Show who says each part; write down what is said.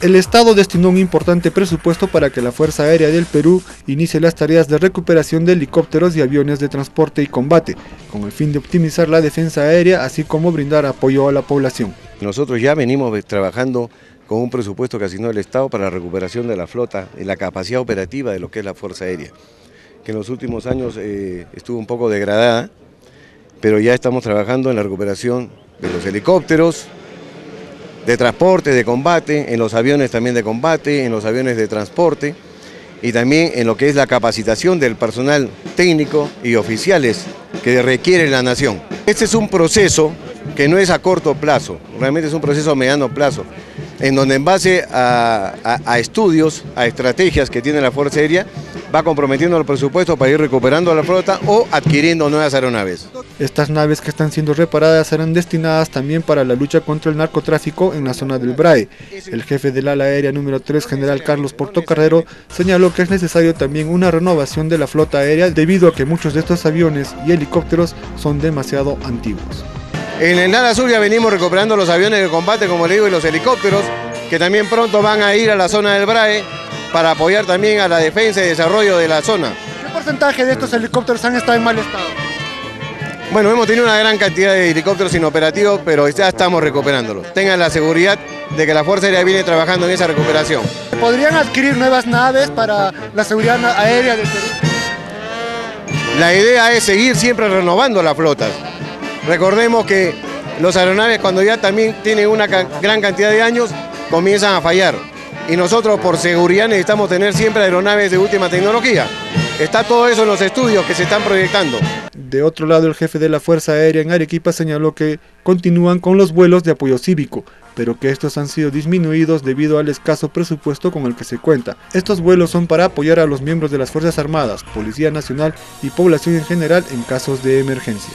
Speaker 1: El Estado destinó un importante presupuesto para que la Fuerza Aérea del Perú inicie las tareas de recuperación de helicópteros y aviones de transporte y combate, con el fin de optimizar la defensa aérea, así como brindar apoyo a la población.
Speaker 2: Nosotros ya venimos trabajando con un presupuesto que asignó el Estado para la recuperación de la flota y la capacidad operativa de lo que es la Fuerza Aérea, que en los últimos años eh, estuvo un poco degradada, pero ya estamos trabajando en la recuperación de los helicópteros, de transporte, de combate, en los aviones también de combate, en los aviones de transporte y también en lo que es la capacitación del personal técnico y oficiales que requiere la nación. Este es un proceso que no es a corto plazo, realmente es un proceso a mediano plazo, en donde en base a, estudios, a estrategias que tiene la Fuerza Aérea, va comprometiendo el presupuesto para ir recuperando la flota o adquiriendo nuevas aeronaves.
Speaker 1: Estas naves que están siendo reparadas serán destinadas también para la lucha contra el narcotráfico en la zona del BRAE. El jefe del ala aérea número 3, general Carlos Portocarrero, señaló que es necesario también una renovación de la flota aérea debido a que muchos de estos aviones y helicópteros son demasiado antiguos.
Speaker 2: En el ala sur ya venimos recuperando los aviones de combate, como le digo, y los helicópteros, que también pronto van a ir a la zona del BRAE para apoyar también a la defensa y desarrollo de la zona.
Speaker 1: ¿Qué porcentaje de estos helicópteros han estado en mal estado?
Speaker 2: Bueno, hemos tenido una gran cantidad de helicópteros inoperativos, pero ya estamos recuperándolos. Tengan la seguridad de que la Fuerza Aérea viene trabajando en esa recuperación.
Speaker 1: ¿Podrían adquirir nuevas naves para la seguridad aérea del Perú?
Speaker 2: La idea es seguir siempre renovando las flotas. Recordemos que los aeronaves cuando ya también tienen una gran cantidad de años comienzan a fallar y nosotros por seguridad necesitamos tener siempre aeronaves de última tecnología. Está todo eso en los estudios que se están proyectando.
Speaker 1: De otro lado, el jefe de la Fuerza Aérea en Arequipa señaló que continúan con los vuelos de apoyo cívico, pero que estos han sido disminuidos debido al escaso presupuesto con el que se cuenta. Estos vuelos son para apoyar a los miembros de las Fuerzas Armadas, Policía Nacional y población en general en casos de emergencia.